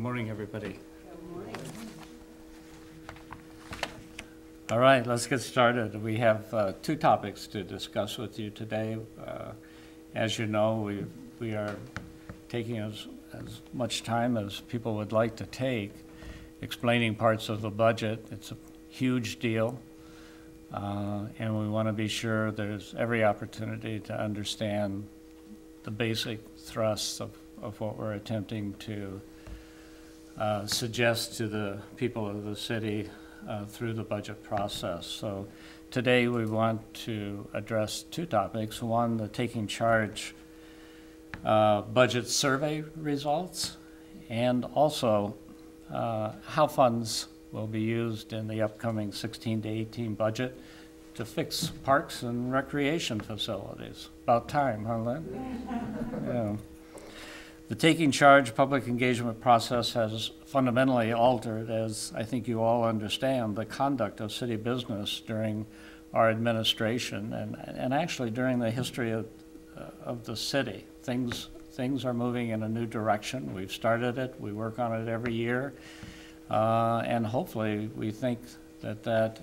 Good morning, everybody. All right, let's get started. We have uh, two topics to discuss with you today. Uh, As you know, we, we are taking as, as much time as people would like to take explaining parts of the budget. It's a huge deal. Uh, And we want to be sure there's every opportunity to understand the basic thrusts of, of what we're attempting to uh, suggest to the people of the city uh, through the budget process. So today we want to address two topics. One, the taking charge uh, budget survey results, and also uh, how funds will be used in the upcoming 16 to 18 budget to fix parks and recreation facilities. About time, huh, Lynn? Yeah. The taking charge public engagement process has fundamentally altered, as I think you all understand, the conduct of city business during our administration and, and actually during the history of, uh, of the city. Things, things are moving in a new direction. We've started it, we work on it every year. Uh, and hopefully, we think that that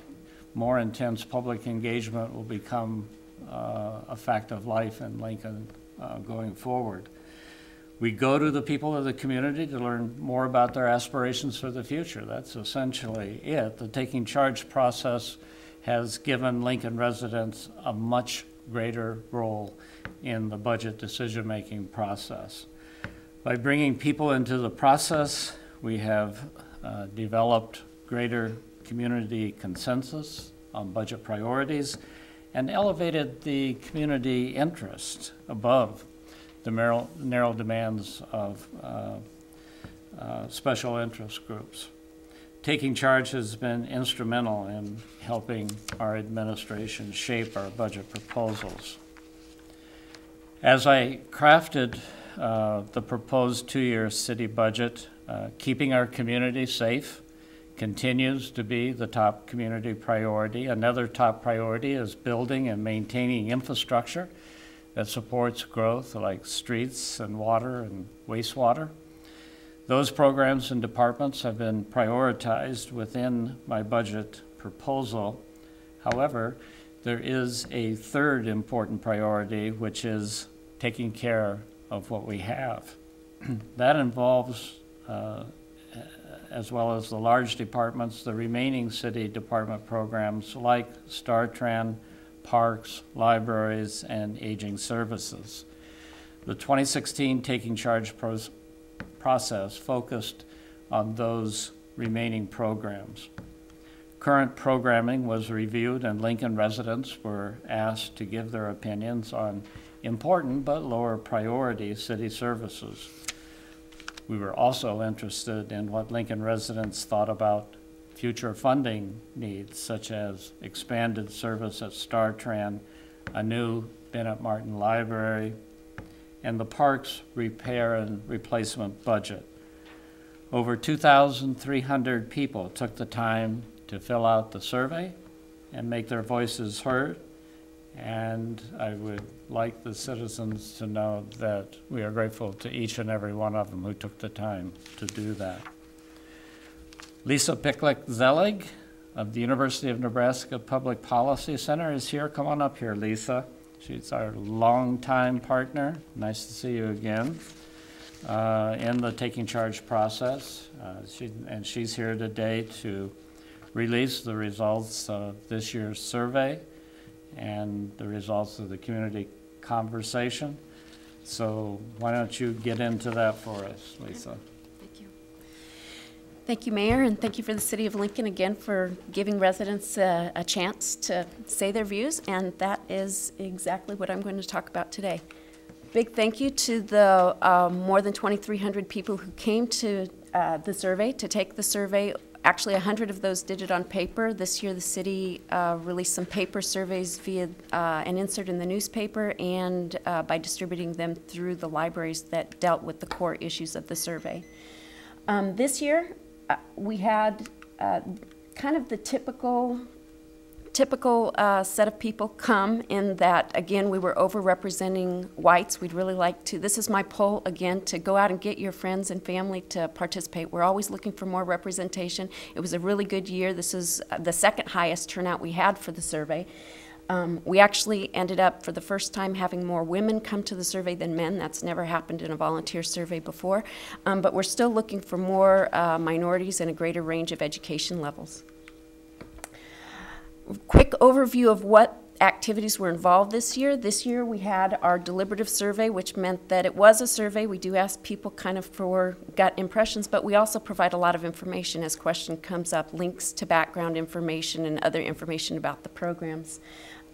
more intense public engagement will become uh, a fact of life in Lincoln uh, going forward. We go to the people of the community to learn more about their aspirations for the future. That's essentially it. The taking charge process has given Lincoln residents a much greater role in the budget decision-making process. By bringing people into the process, we have uh, developed greater community consensus on budget priorities and elevated the community interest above the narrow, narrow demands of uh, uh, special interest groups. Taking charge has been instrumental in helping our administration shape our budget proposals. As I crafted uh, the proposed two-year city budget, uh, keeping our community safe continues to be the top community priority. Another top priority is building and maintaining infrastructure that supports growth like streets and water and wastewater. Those programs and departments have been prioritized within my budget proposal. However, there is a third important priority, which is taking care of what we have. that involves, uh, as well as the large departments, the remaining city department programs like StarTran, parks, libraries, and aging services. The 2016 Taking Charge process focused on those remaining programs. Current programming was reviewed and Lincoln residents were asked to give their opinions on important but lower priority city services. We were also interested in what Lincoln residents thought about future funding needs, such as expanded service at StarTran, a new Bennett Martin Library, and the park's repair and replacement budget. Over 2,300 people took the time to fill out the survey and make their voices heard. And I would like the citizens to know that we are grateful to each and every one of them who took the time to do that. Lisa PytlikZillig of the University of Nebraska Public Policy Center is here. Come on up here, Lisa. She's our longtime partner. Nice to see you again uh, in the taking charge process. Uh, she, and she's here today to release the results of this year's survey and the results of the community conversation. So why don't you get into that for us, Lisa? Thank you, Mayor, and thank you for the City of Lincoln again for giving residents a, a chance to say their views, and that is exactly what I'm going to talk about today. Big thank you to the uh, more than 2,300 people who came to uh, the survey, to take the survey. Actually, 100 of those did it on paper. This year, the city uh, released some paper surveys via uh, an insert in the newspaper and uh, by distributing them through the libraries that dealt with the core issues of the survey. Um, this year, uh, we had uh, kind of the typical typical uh, set of people come in that, again, we were overrepresenting whites. We'd really like to, this is my poll, again, to go out and get your friends and family to participate. We're always looking for more representation. It was a really good year. This is uh, the second highest turnout we had for the survey. Um, we actually ended up, for the first time, having more women come to the survey than men. That's never happened in a volunteer survey before. Um, but we're still looking for more uh, minorities and a greater range of education levels. Quick overview of what activities were involved this year. This year we had our deliberative survey, which meant that it was a survey. We do ask people kind of for gut impressions, but we also provide a lot of information as question comes up, links to background information and other information about the programs.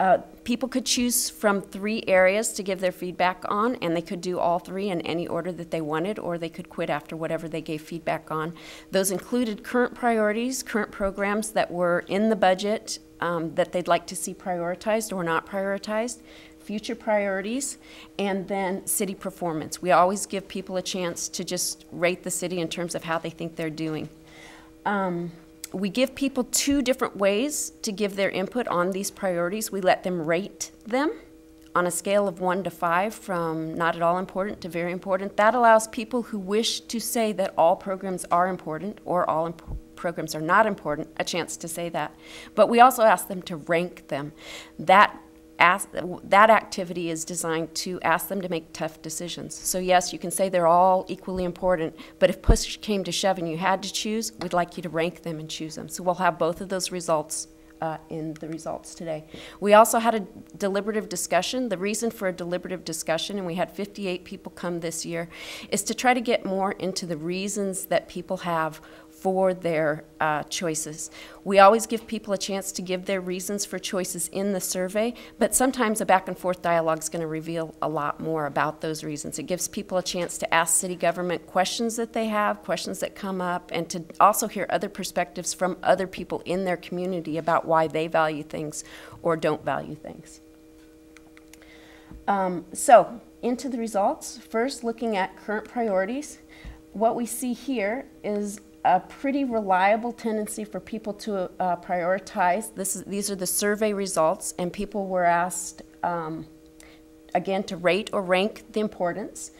Uh, people could choose from three areas to give their feedback on, and they could do all three in any order that they wanted, or they could quit after whatever they gave feedback on. Those included current priorities, current programs that were in the budget um, that they'd like to see prioritized or not prioritized, future priorities, and then city performance. We always give people a chance to just rate the city in terms of how they think they're doing. Um, we give people two different ways to give their input on these priorities. We let them rate them on a scale of one to five, from not at all important to very important. That allows people who wish to say that all programs are important or all imp programs are not important a chance to say that. But we also ask them to rank them. That ask, that activity is designed to ask them to make tough decisions. So yes, you can say they're all equally important, but if push came to shove and you had to choose, we'd like you to rank them and choose them. So we'll have both of those results uh, in the results today. We also had a deliberative discussion. The reason for a deliberative discussion, and we had 58 people come this year, is to try to get more into the reasons that people have for their uh, choices. We always give people a chance to give their reasons for choices in the survey, but sometimes a back and forth dialogue is going to reveal a lot more about those reasons. It gives people a chance to ask city government questions that they have, questions that come up, and to also hear other perspectives from other people in their community about why they value things or don't value things. Um, so, into the results. First, looking at current priorities. What we see here is a pretty reliable tendency for people to uh, prioritize. This is, these are the survey results, and people were asked, um, again, to rate or rank the importance.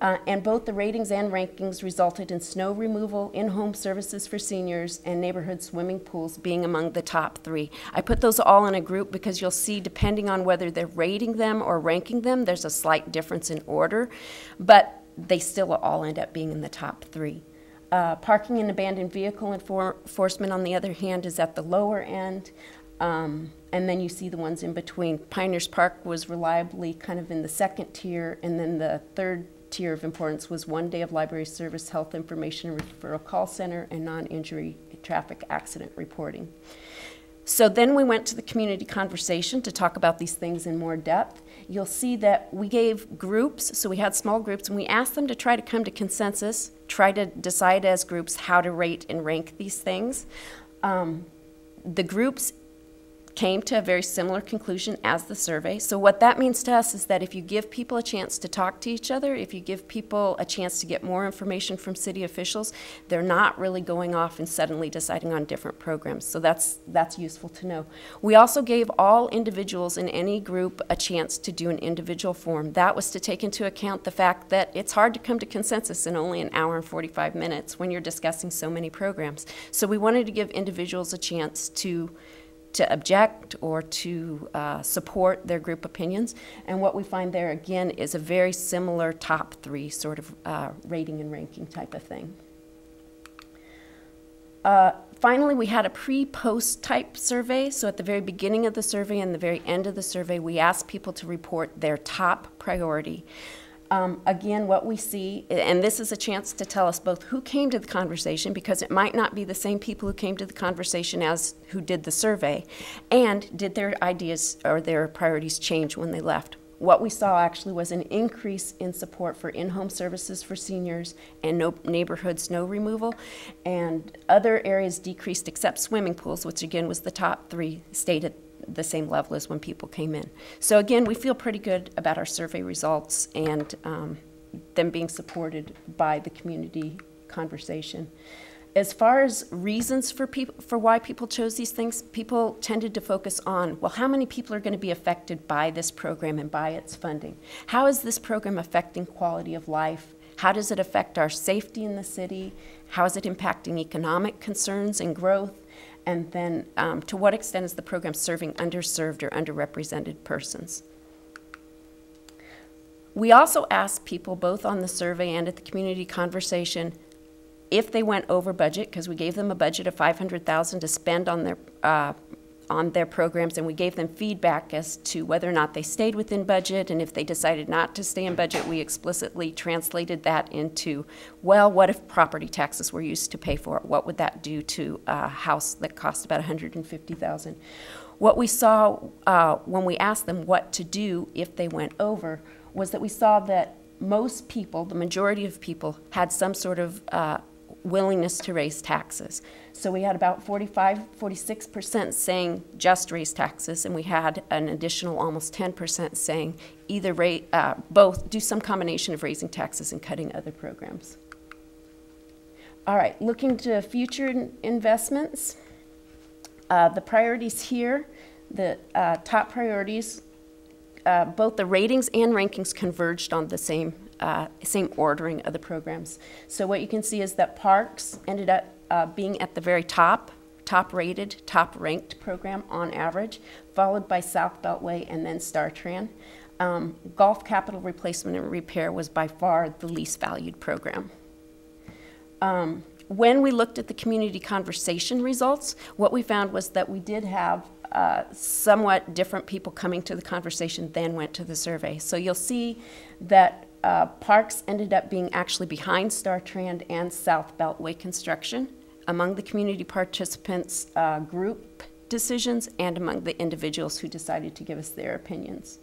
Uh, and both the ratings and rankings resulted in snow removal, in-home services for seniors, and neighborhood swimming pools being among the top three. I put those all in a group because you'll see, depending on whether they're rating them or ranking them, there's a slight difference in order, but they still all end up being in the top three. Uh, parking and abandoned vehicle enforcement, on the other hand, is at the lower end. Um, and then you see the ones in between. Pioneers Park was reliably kind of in the second tier, and then the third tier of importance was one day of library service, health information referral call center, and non injury traffic accident reporting. So then we went to the community conversation to talk about these things in more depth. You'll see that we gave groups, so we had small groups, and we asked them to try to come to consensus try to decide as groups how to rate and rank these things. Um, the groups came to a very similar conclusion as the survey. So what that means to us is that if you give people a chance to talk to each other, if you give people a chance to get more information from city officials, they're not really going off and suddenly deciding on different programs. So that's that's useful to know. We also gave all individuals in any group a chance to do an individual form. That was to take into account the fact that it's hard to come to consensus in only an hour and 45 minutes when you're discussing so many programs. So we wanted to give individuals a chance to to object or to uh, support their group opinions. And what we find there, again, is a very similar top three sort of uh, rating and ranking type of thing. Uh, finally, we had a pre-post type survey. So at the very beginning of the survey and the very end of the survey, we asked people to report their top priority. Um, again, what we see, and this is a chance to tell us both who came to the conversation, because it might not be the same people who came to the conversation as who did the survey, and did their ideas or their priorities change when they left. What we saw actually was an increase in support for in-home services for seniors and no neighborhood snow removal, and other areas decreased except swimming pools, which again was the top three, stayed at the same level as when people came in. So again, we feel pretty good about our survey results and um, them being supported by the community conversation. as far as reasons for people, for why people chose these things, people tended to focus on, well, how many people are going to be affected by this program and by its funding? How is this program affecting quality of life? How does it affect our safety in the city? How is it impacting economic concerns and growth? And then, um, to what extent is the program serving underserved or underrepresented persons? We also asked people, both on the survey and at the community conversation, if they went over budget, because we gave them a budget of 500,000 to spend on their, uh, on their programs, and we gave them feedback as to whether or not they stayed within budget, and if they decided not to stay in budget, we explicitly translated that into, well, what if property taxes were used to pay for it? What would that do to a house that cost about 150,000? What we saw uh, when we asked them what to do if they went over was that we saw that most people, the majority of people, had some sort of uh, willingness to raise taxes. So we had about 45, 46% saying just raise taxes, and we had an additional almost 10% saying either rate, uh, both do some combination of raising taxes and cutting other programs. All right, looking to future investments. Uh, the priorities here, the uh, top priorities, uh, both the ratings and rankings converged on the same uh, same ordering of the programs. So what you can see is that Parks ended up uh, being at the very top, top rated, top ranked program on average, followed by South Beltway and then StarTran. Um, Golf Capital Replacement and Repair was by far the least valued program. Um, when we looked at the community conversation results, what we found was that we did have uh, somewhat different people coming to the conversation than went to the survey. So you'll see that uh, Parks ended up being actually behind StarTran and South Beltway construction among the community participants' uh, group decisions and among the individuals who decided to give us their opinions.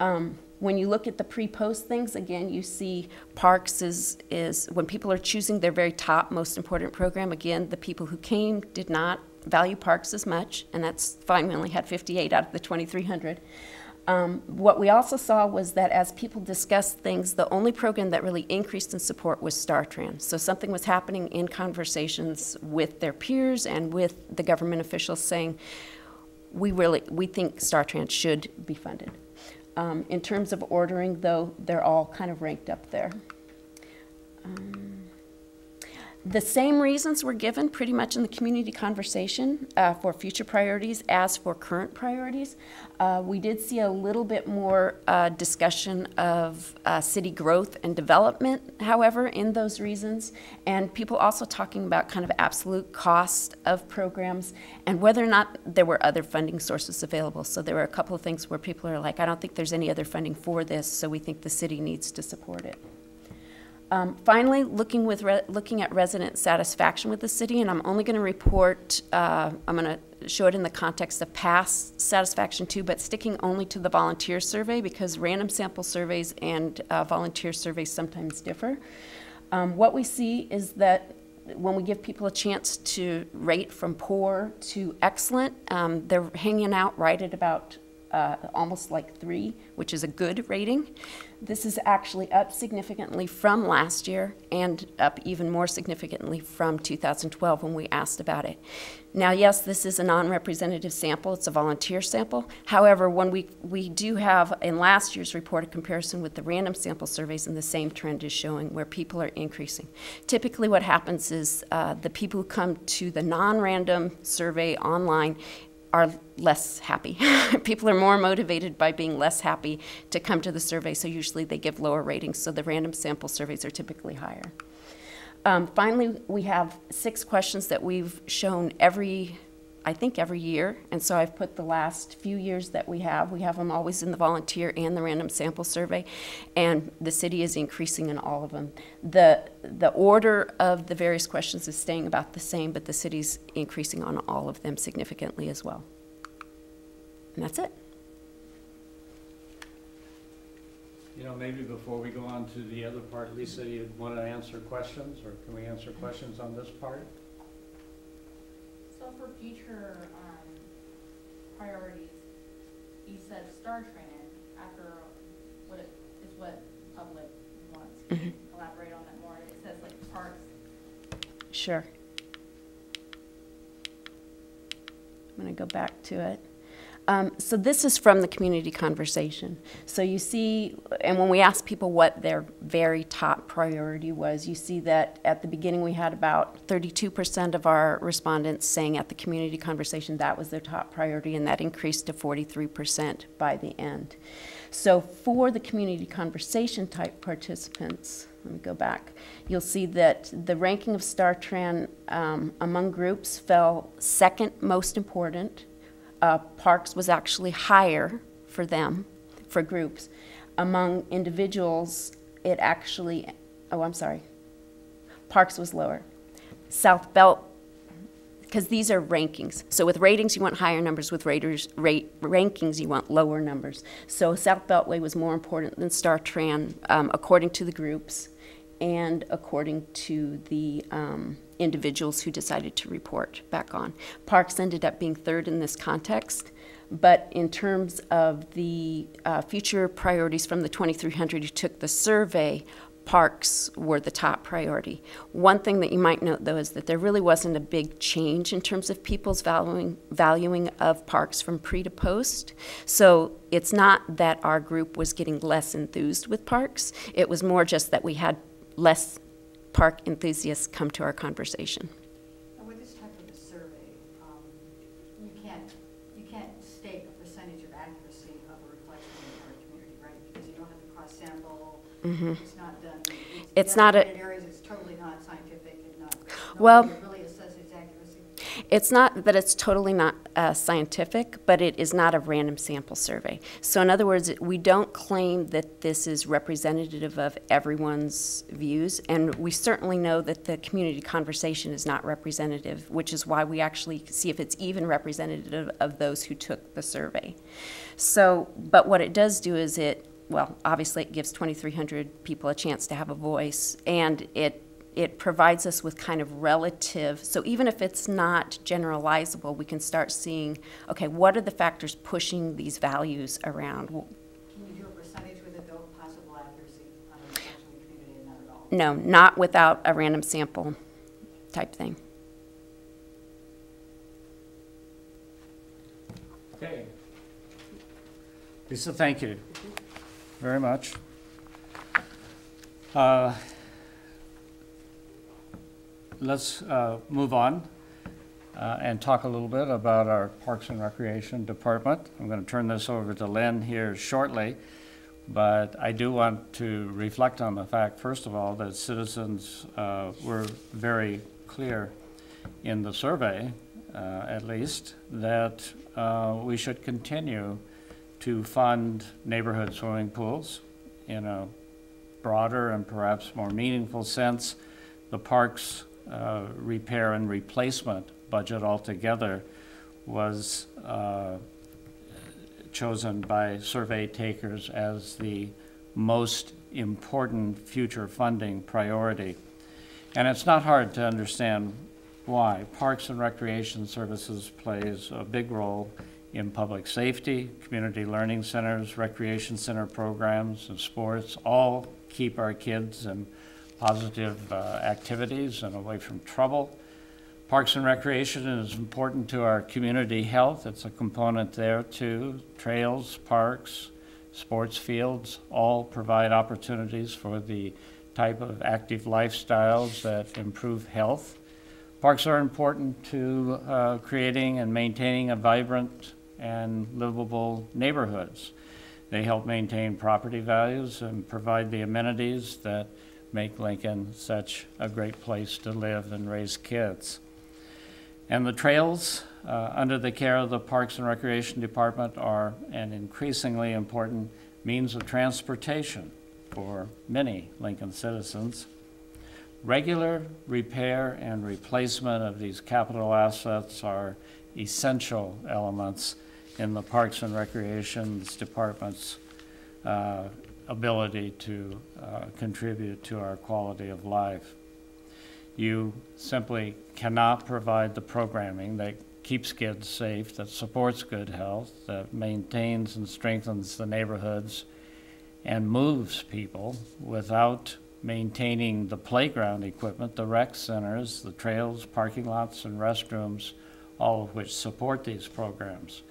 Um, when you look at the pre-post things, again, you see Parks is, is when people are choosing their very top most important program, again, the people who came did not value Parks as much, and that's fine, we only had 58 out of the 2,300. Um, what we also saw was that as people discussed things, the only program that really increased in support was StarTran. So something was happening in conversations with their peers and with the government officials saying, we really, we think StarTran should be funded. Um, in terms of ordering, though, they're all kind of ranked up there. Um, the same reasons were given pretty much in the community conversation uh, for future priorities as for current priorities. Uh, we did see a little bit more uh, discussion of uh, city growth and development, however, in those reasons, and people also talking about kind of absolute cost of programs and whether or not there were other funding sources available. So there were a couple of things where people are like, I don't think there's any other funding for this, so we think the city needs to support it. Um, finally, looking, with looking at resident satisfaction with the city, and I'm only going to report, uh, I'm going to show it in the context of past satisfaction too, but sticking only to the volunteer survey because random sample surveys and uh, volunteer surveys sometimes differ. Um, what we see is that when we give people a chance to rate from poor to excellent, um, they're hanging out right at about uh, almost like three, which is a good rating. This is actually up significantly from last year and up even more significantly from 2012 when we asked about it. Now, yes, this is a non-representative sample. It's a volunteer sample. However, when we, we do have in last year's report a comparison with the random sample surveys and the same trend is showing where people are increasing. Typically what happens is uh, the people who come to the non-random survey online are less happy. People are more motivated by being less happy to come to the survey, so usually they give lower ratings. So the random sample surveys are typically higher. Um, finally, we have six questions that we've shown every I think, every year. And so I've put the last few years that we have. We have them always in the volunteer and the random sample survey. And the city is increasing in all of them. The, the order of the various questions is staying about the same, but the city's increasing on all of them significantly as well. And that's it. You know, maybe before we go on to the other part, Lisa, you want to answer questions, or can we answer questions on this part? for future um, priorities, you said Star Training after what it, is what public wants. Mm -hmm. Elaborate on that more. It says like parks. Sure. I'm going to go back to it. Um, so this is from the community conversation. So you see, and when we asked people what their very top priority was, you see that at the beginning we had about 32% of our respondents saying at the community conversation that was their top priority, and that increased to 43% by the end. So for the community conversation type participants, let me go back. You'll see that the ranking of StarTran um, among groups fell second most important uh, parks was actually higher for them, for groups. Among individuals, it actually, oh, I'm sorry, parks was lower. South Belt, because these are rankings. So with ratings, you want higher numbers. With raters, rate, rankings, you want lower numbers. So South Beltway was more important than StarTran, um, according to the groups and according to the um, individuals who decided to report back on. Parks ended up being third in this context, but in terms of the uh, future priorities from the 2,300 who took the survey, parks were the top priority. One thing that you might note, though, is that there really wasn't a big change in terms of people's valuing, valuing of parks from pre to post. So it's not that our group was getting less enthused with parks, it was more just that we had less park enthusiasts come to our conversation. And with this type of a survey, um, you can't, you can't state a percentage of accuracy of a reflection in our community, right? Because you don't have the cross sample, it's not done. Mm-hmm. It's not a- areas, it's totally not scientific and not, Well- really assess its accuracy. It's not that it's totally not uh, scientific, but it is not a random sample survey. So, in other words, we don't claim that this is representative of everyone's views, and we certainly know that the community conversation is not representative, which is why we actually see if it's even representative of those who took the survey. So, but what it does do is it, well, obviously, it gives 2,300 people a chance to have a voice, and it it provides us with kind of relative, so even if it's not generalizable, we can start seeing, okay, what are the factors pushing these values around? Can you do a percentage with it, though, possible accuracy on a reflection in the community and not at all? No, not without a random sample type thing. Okay. Lisa, thank you very much. Uh, Let's uh, move on uh, and talk a little bit about our Parks and Recreation Department. I'm going to turn this over to Lynn here shortly, but I do want to reflect on the fact, first of all, that citizens uh, were very clear in the survey, uh, at least, that uh, we should continue to fund neighborhood swimming pools in a broader and perhaps more meaningful sense. The parks uh, repair and replacement budget altogether was uh, chosen by survey takers as the most important future funding priority. And it's not hard to understand why. Parks and Recreation Services plays a big role in public safety, community learning centers, recreation center programs, and sports, all keep our kids and positive uh, activities and away from trouble. Parks and Recreation is important to our community health. It's a component there too. Trails, parks, sports fields all provide opportunities for the type of active lifestyles that improve health. Parks are important to uh, creating and maintaining a vibrant and livable neighborhoods. They help maintain property values and provide the amenities that make Lincoln such a great place to live and raise kids. And the trails, uh, under the care of the Parks and Recreation Department, are an increasingly important means of transportation for many Lincoln citizens. Regular repair and replacement of these capital assets are essential elements in the Parks and Recreations Department's uh, ability to uh, contribute to our quality of life. You simply cannot provide the programming that keeps kids safe, that supports good health, that maintains and strengthens the neighborhoods, and moves people without maintaining the playground equipment, the rec centers, the trails, parking lots, and restrooms, all of which support these programs.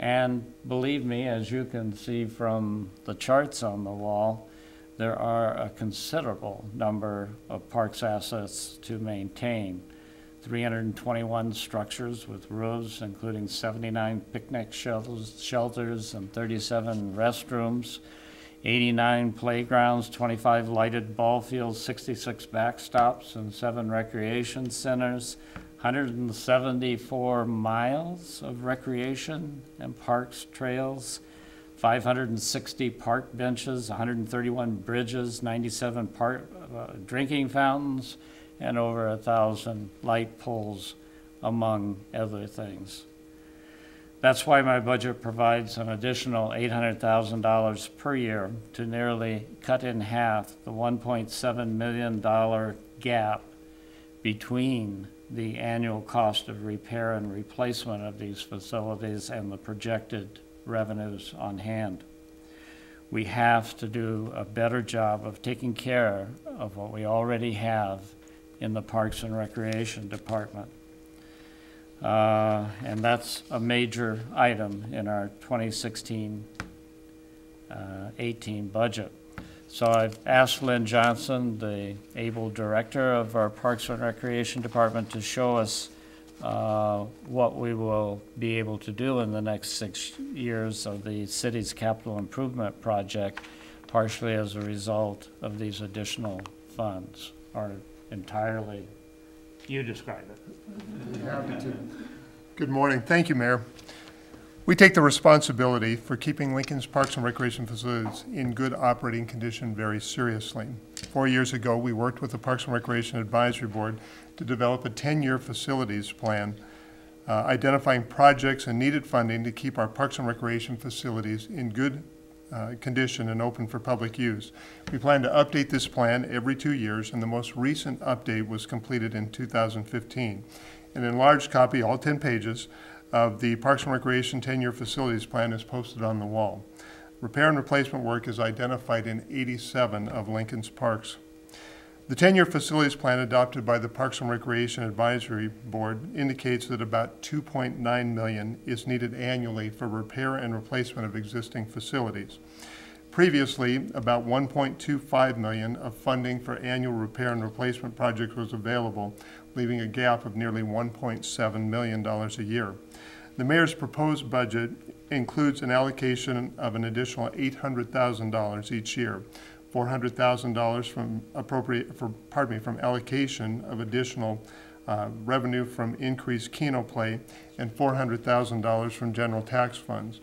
And believe me, as you can see from the charts on the wall, there are a considerable number of parks assets to maintain. 321 structures with roofs, including 79 picnic shelters, and 37 restrooms, 89 playgrounds, 25 lighted ball fields, 66 backstops, and seven recreation centers, 174 miles of recreation and parks, trails, 560 park benches, 131 bridges, 97 park, uh, drinking fountains, and over a thousand light poles, among other things. That's why my budget provides an additional $800,000 per year to nearly cut in half the $1.7 million gap between the annual cost of repair and replacement of these facilities and the projected revenues on hand. We have to do a better job of taking care of what we already have in the Parks and Recreation Department. Uh, And that's a major item in our 2016, uh, 18 budget. So I've asked Lynn Johnson, the able director of our Parks and Recreation Department, to show us uh, what we will be able to do in the next six years of the city's capital improvement project, partially as a result of these additional funds, or entirely, you describe it. Happy to. Good morning. Thank you, Mayor. We take the responsibility for keeping Lincoln's Parks and Recreation facilities in good operating condition very seriously. Four years ago, we worked with the Parks and Recreation Advisory Board to develop a 10-year facilities plan, uh, identifying projects and needed funding to keep our Parks and Recreation facilities in good uh, condition and open for public use. We plan to update this plan every two years, and the most recent update was completed in 2015. An enlarged copy, all 10 pages, of the Parks and Recreation 10-year facilities plan is posted on the wall. Repair and replacement work is identified in 87 of Lincoln's parks. The 10-year facilities plan adopted by the Parks and Recreation Advisory Board indicates that about 2.9 million is needed annually for repair and replacement of existing facilities. Previously, about 1.25 million of funding for annual repair and replacement projects was available, leaving a gap of nearly 1.7 million dollars a year. The mayor's proposed budget includes an allocation of an additional $800,000 each year. $400,000 from appropriate, for, pardon me, from allocation of additional uh, revenue from increased Keno play and $400,000 from general tax funds.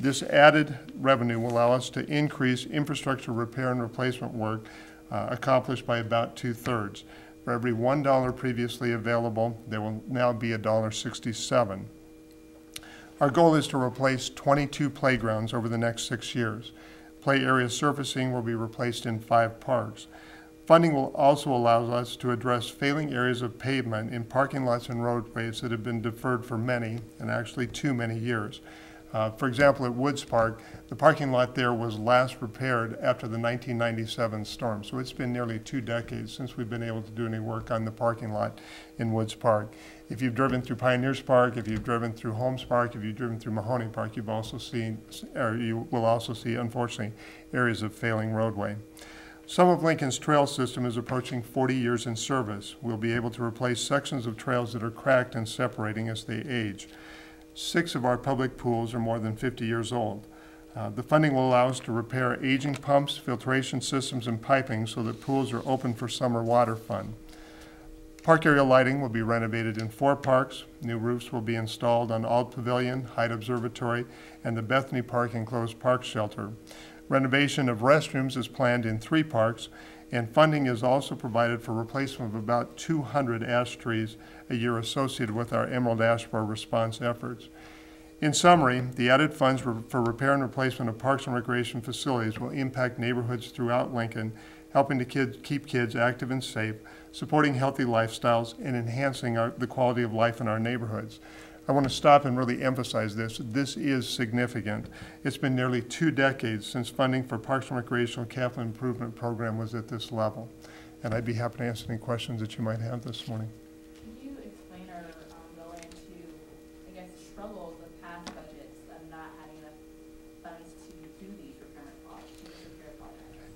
This added revenue will allow us to increase infrastructure repair and replacement work uh, accomplished by about two-thirds. For every $1 previously available, there will now be $1.67. Our goal is to replace 22 playgrounds over the next six years. Play area surfacing will be replaced in five parks. Funding will also allow us to address failing areas of pavement in parking lots and roadways that have been deferred for many, and actually too many years. Uh, For example, at Woods Park, the parking lot there was last repaired after the 1997 storm. So it's been nearly two decades since we've been able to do any work on the parking lot in Woods Park. If you've driven through Pioneers Park, if you've driven through Holmes Park, if you've driven through Mahoney Park, you've also seen, or you will also see, unfortunately, areas of failing roadway. Some of Lincoln's trail system is approaching 40 years in service. We'll be able to replace sections of trails that are cracked and separating as they age. Six of our public pools are more than 50 years old. Uh, The funding will allow us to repair aging pumps, filtration systems, and piping so that pools are open for summer water fun. Park area lighting will be renovated in four parks. New roofs will be installed on Auld Pavilion, Hyde Observatory, and the Bethany Park enclosed park shelter. Renovation of restrooms is planned in three parks, and funding is also provided for replacement of about 200 ash trees a year associated with our emerald ash borer response efforts. In summary, the added funds for repair and replacement of parks and recreation facilities will impact neighborhoods throughout Lincoln, helping to keep kids active and safe, supporting healthy lifestyles, and enhancing our, the quality of life in our neighborhoods. I want to stop and really emphasize this. This is significant. It's been nearly two decades since funding for Parks and Recreational Capital Improvement Program was at this level. And I'd be happy to answer any questions that you might have this morning. Can you explain or um, go into, I guess, struggles with past budgets of not having enough funds to do these repair projects?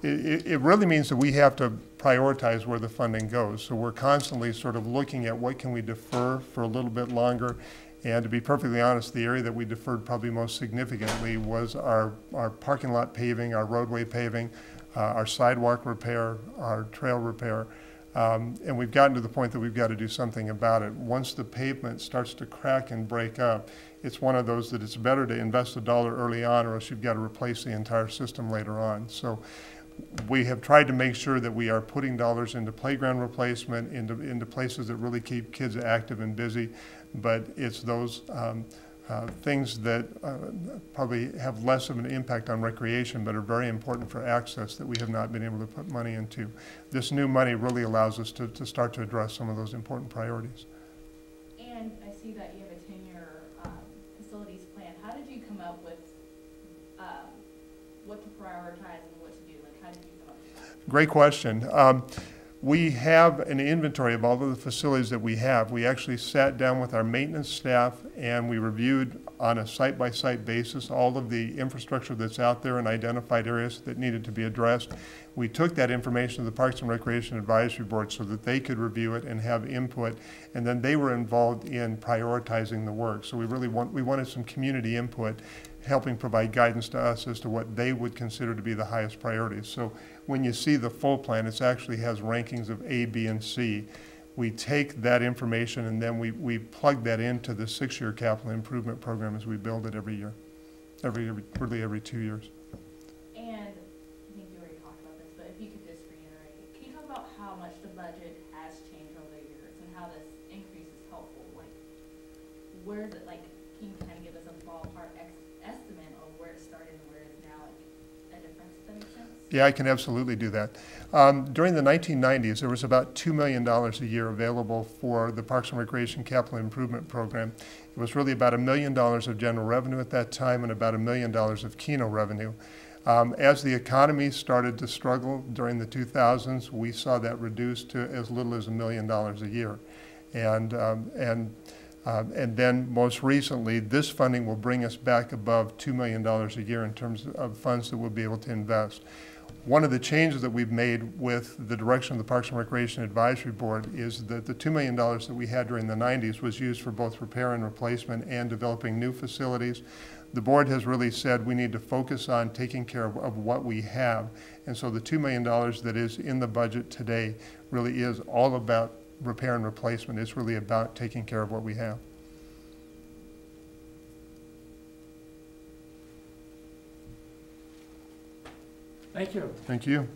It, it, it really means that we have to prioritize where the funding goes. So we're constantly sort of looking at what can we defer for a little bit longer and to be perfectly honest, the area that we deferred probably most significantly was our, our parking lot paving, our roadway paving, uh, our sidewalk repair, our trail repair. Um, and we've gotten to the point that we've got to do something about it. Once the pavement starts to crack and break up, it's one of those that it's better to invest a dollar early on or else you've got to replace the entire system later on. So we have tried to make sure that we are putting dollars into playground replacement, into, into places that really keep kids active and busy. But it's those um, uh, things that uh, probably have less of an impact on recreation, but are very important for access that we have not been able to put money into. This new money really allows us to, to start to address some of those important priorities. And I see that you have a ten-year, um, facilities plan. How did you come up with, um, what to prioritize and what to do? Like, how did you come up with that? Great question. Um, we have an inventory of all of the facilities that we have. We actually sat down with our maintenance staff and we reviewed on a site-by-site basis all of the infrastructure that's out there and identified areas that needed to be addressed. We took that information to the Parks and Recreation Advisory Board so that they could review it and have input, and then they were involved in prioritizing the work. So we really want, we wanted some community input, helping provide guidance to us as to what they would consider to be the highest priorities. So when you see the full plan, it actually has rankings of A, B, and C. We take that information and then we, we plug that into the six-year capital improvement program as we build it every year, every, every, really every two years. And I think you already talked about this, but if you could just reiterate, can you talk about how much the budget has changed over the years and how this increase is helpful? Like, where is it, like, Yeah, I can absolutely do that. Um, during the 1990s, there was about $2 million a year available for the Parks and Recreation Capital Improvement Program. It was really about a million dollars of general revenue at that time and about a million dollars of Keno revenue. Um, as the economy started to struggle during the 2000s, we saw that reduced to as little as a million dollars a year. And, um, and, um, and then most recently, this funding will bring us back above $2 million a year in terms of funds that we'll be able to invest. One of the changes that we've made with the direction of the Parks and Recreation Advisory Board is that the $2 million that we had during the 90s was used for both repair and replacement and developing new facilities. The board has really said we need to focus on taking care of, of what we have. And so the $2 million that is in the budget today really is all about repair and replacement. It's really about taking care of what we have. Thank you. Thank you.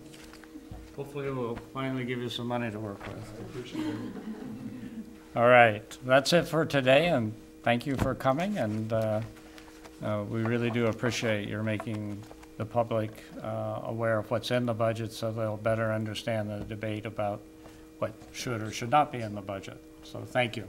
Hopefully we'll finally give you some money to work with. All right, that's it for today, and thank you for coming, and uh, uh, we really do appreciate your making the public uh, aware of what's in the budget so they'll better understand the debate about what should or should not be in the budget. So thank you.